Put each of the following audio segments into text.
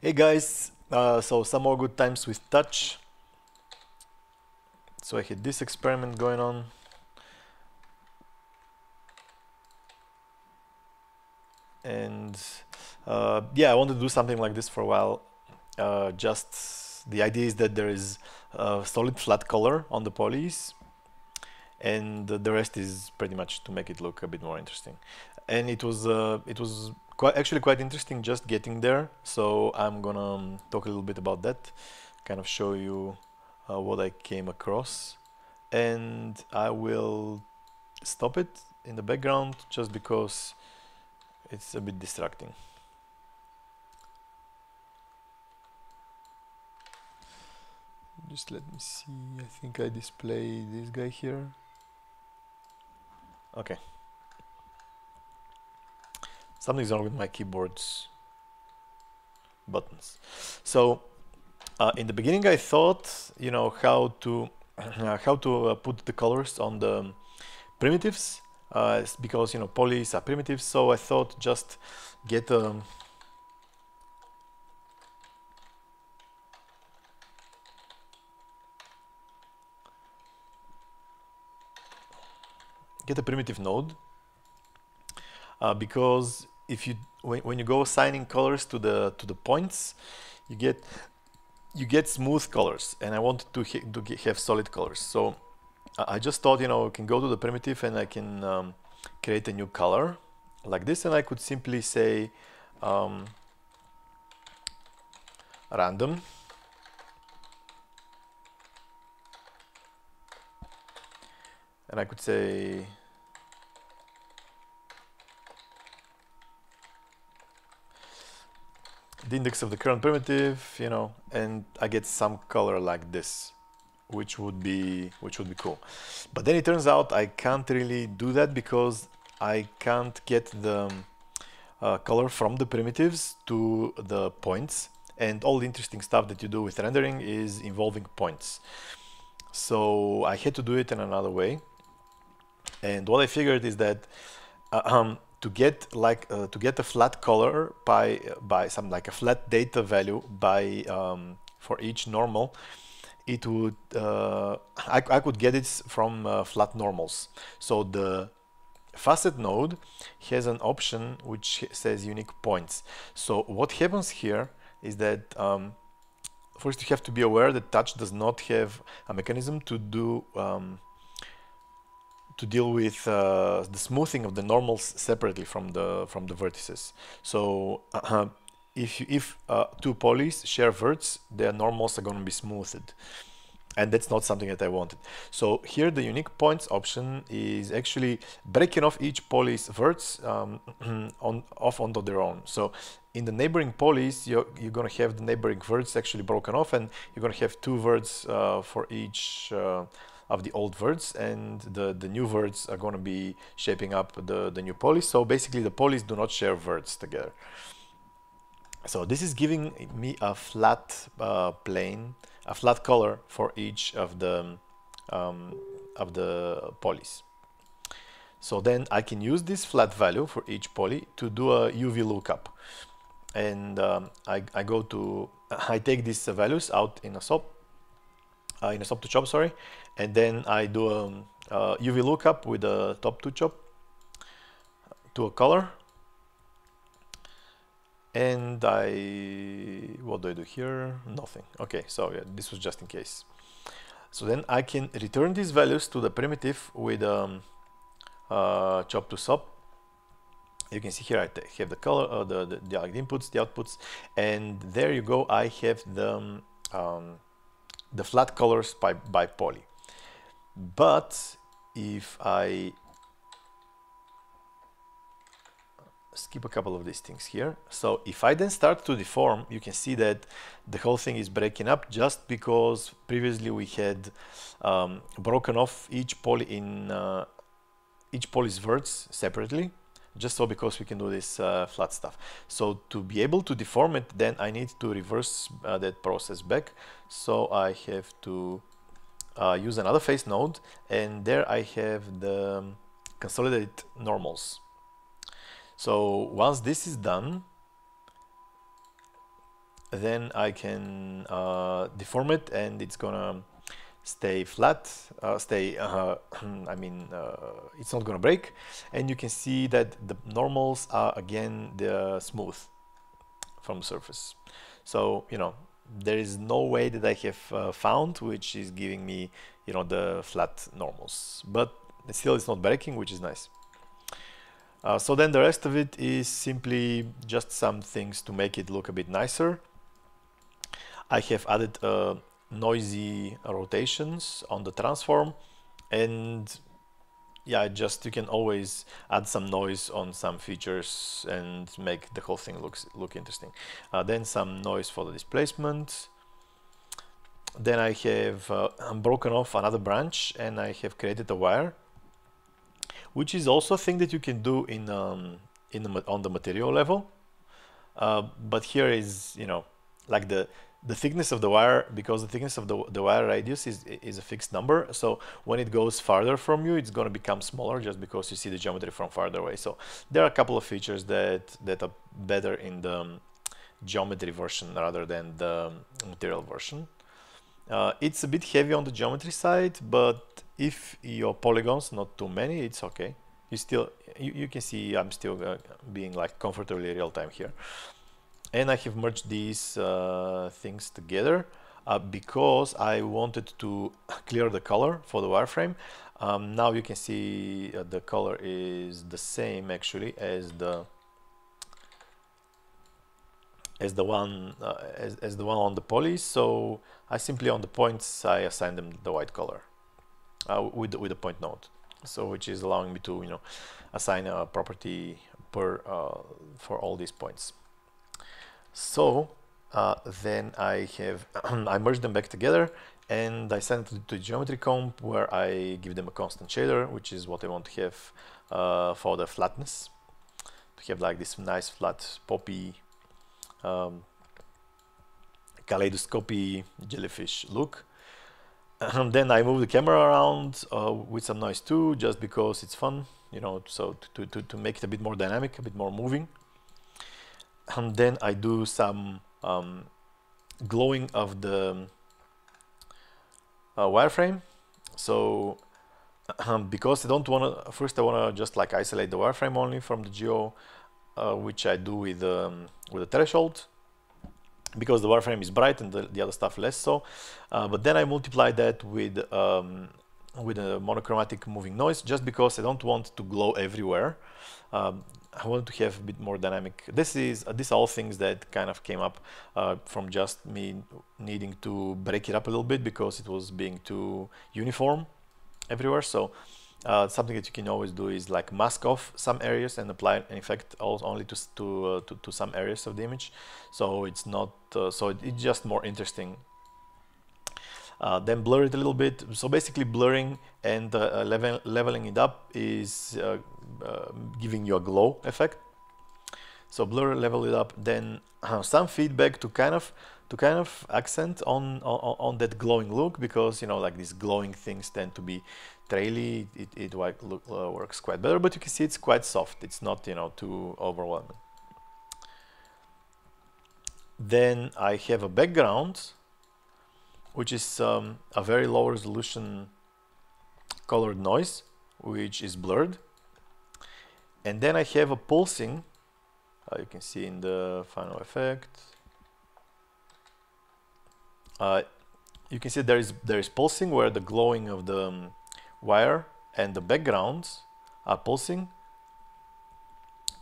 Hey guys, uh, so some more good times with touch. So I had this experiment going on. And uh, yeah, I wanted to do something like this for a while. Uh, just the idea is that there is a solid flat color on the polys and the rest is pretty much to make it look a bit more interesting. And it was uh, it was quite actually quite interesting just getting there. So I'm gonna um, talk a little bit about that, kind of show you uh, what I came across, and I will stop it in the background just because it's a bit distracting. Just let me see, I think I display this guy here. Okay. Something's wrong with my keyboard's buttons. So uh, in the beginning I thought, you know, how to uh, how to uh, put the colors on the primitives uh, because, you know, polys are primitives. So I thought just get a um, get a primitive node uh, because if you when, when you go assigning colors to the to the points you get you get smooth colors. And I wanted to, to have solid colors. So I just thought you know I can go to the primitive and I can um, create a new color like this. And I could simply say um, random. And I could say the index of the current primitive, you know, and I get some color like this, which would be which would be cool. But then it turns out I can't really do that because I can't get the uh, color from the primitives to the points, and all the interesting stuff that you do with rendering is involving points. So I had to do it in another way. And what I figured is that uh, um, to get like uh, to get a flat color by by some like a flat data value by um, for each normal it would uh, I, I could get it from uh, flat normals. So the facet node has an option which says unique points. So what happens here is that um, first you have to be aware that touch does not have a mechanism to do um, to deal with uh, the smoothing of the normals separately from the from the vertices. So uh, if you, if uh, two polys share verts, their normals are going to be smoothed, and that's not something that I wanted. So here the unique points option is actually breaking off each poly's verts um, on off onto their own. So in the neighboring polys, you're, you're going to have the neighboring verts actually broken off, and you're going to have two verts uh, for each uh, of the old verts and the, the new verts are going to be shaping up the, the new polys. So basically the polys do not share verts together. So this is giving me a flat uh, plane, a flat color for each of the um, of the polys. So then I can use this flat value for each poly to do a UV lookup. And um, I, I go to, I take these values out in a SOP uh, in a top to chop, sorry, and then I do a, a UV lookup with a top to chop to a color, and I what do I do here? Nothing. Okay, so yeah, this was just in case. So then I can return these values to the primitive with um, uh, chop to sop. You can see here I have the color, uh, the, the, the inputs, the outputs, and there you go. I have the um, the flat colors by, by poly. But if I skip a couple of these things here. So if I then start to deform, you can see that the whole thing is breaking up just because previously we had um, broken off each poly in uh, each poly's verts separately just so because we can do this uh, flat stuff. So to be able to deform it, then I need to reverse uh, that process back. So I have to uh, use another facet node and there I have the consolidated normals. So once this is done, then I can uh, deform it and it's gonna stay flat, uh, stay, uh, I mean, uh, it's not gonna break. And you can see that the normals are again the smooth from surface. So, you know, there is no way that I have uh, found which is giving me, you know, the flat normals. But still it's not breaking, which is nice. Uh, so then the rest of it is simply just some things to make it look a bit nicer. I have added uh, noisy rotations on the transform and yeah, just you can always add some noise on some features and make the whole thing looks look interesting. Uh, then some noise for the displacement. Then I have uh, broken off another branch and I have created a wire, which is also a thing that you can do in um, in the, on the material level. Uh, but here is you know like the the thickness of the wire because the thickness of the, the wire radius is, is a fixed number. So when it goes farther from you it's going to become smaller just because you see the geometry from farther away. So there are a couple of features that that are better in the um, geometry version rather than the material version. Uh, it's a bit heavy on the geometry side but if your polygons not too many it's okay. You still you, you can see I'm still uh, being like comfortably real time here and I have merged these uh, things together uh, because I wanted to clear the color for the wireframe. Um, now you can see uh, the color is the same actually as the as the one uh, as, as the one on the poly. So I simply on the points I assign them the white color uh, with, with the point node. So which is allowing me to you know assign a property per uh, for all these points so uh, then I have I merge them back together and I send it to geometry comp where I give them a constant shader, which is what I want to have uh, for the flatness. To have like this nice flat poppy um, kaleidoscopy jellyfish look. And then I move the camera around uh, with some noise too, just because it's fun, you know, so to, to, to make it a bit more dynamic, a bit more moving and then I do some um, glowing of the uh, wireframe. So um, because I don't want to first I want to just like isolate the wireframe only from the geo uh, which I do with um, with a threshold because the wireframe is bright and the, the other stuff less so. Uh, but then I multiply that with um, with a monochromatic moving noise just because I don't want to glow everywhere um, I want to have a bit more dynamic. This is uh, these all things that kind of came up uh, from just me needing to break it up a little bit because it was being too uniform everywhere. So uh, something that you can always do is like mask off some areas and apply an effect only to to, uh, to, to some areas of the image. So it's not uh, so it, it's just more interesting uh, then blur it a little bit. So basically blurring and uh, level, leveling it up is uh, uh, giving you a glow effect. So blur, level it up, then uh, some feedback to kind of to kind of accent on, on, on that glowing look because you know like these glowing things tend to be traily. It, it look, uh, works quite better, but you can see it's quite soft. It's not you know too overwhelming. Then I have a background which is um, a very low resolution colored noise, which is blurred. And then I have a pulsing, uh, you can see in the final effect. Uh, you can see there is there is pulsing where the glowing of the um, wire and the backgrounds are pulsing.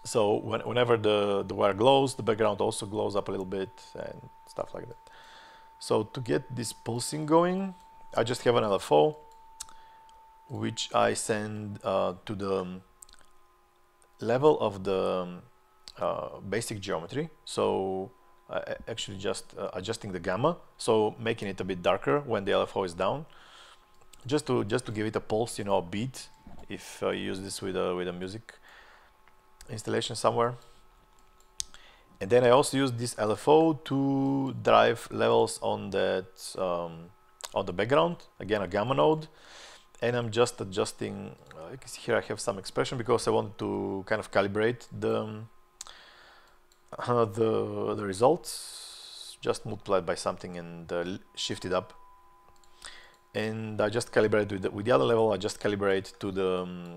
So when, whenever the, the wire glows, the background also glows up a little bit and stuff like that. So to get this pulsing going, I just have an LFO which I send uh, to the um, level of the um, uh, basic geometry. So uh, actually just uh, adjusting the gamma, so making it a bit darker when the LFO is down, just to just to give it a pulse, you know, a beat. If uh, you use this with a with a music installation somewhere. And then I also use this LFO to drive levels on that um, on the background. Again, a gamma node, and I'm just adjusting. Uh, you can see here I have some expression because I want to kind of calibrate the uh, the the results just multiply it by something and uh, shift it up and I just calibrate with the, with the other level I just calibrate to the um,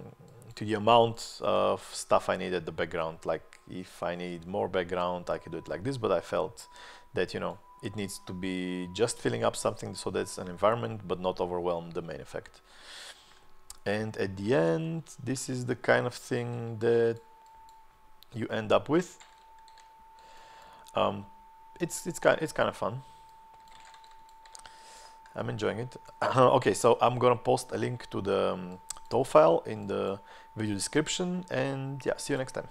to the amount of stuff I need at the background like if I need more background I could do it like this but I felt that you know it needs to be just filling up something so that's an environment but not overwhelm the main effect. And at the end this is the kind of thing that you end up with. Um, it's it's kind it's kind of fun. I'm enjoying it. Okay so I'm gonna post a link to the um, file in the video description and yeah see you next time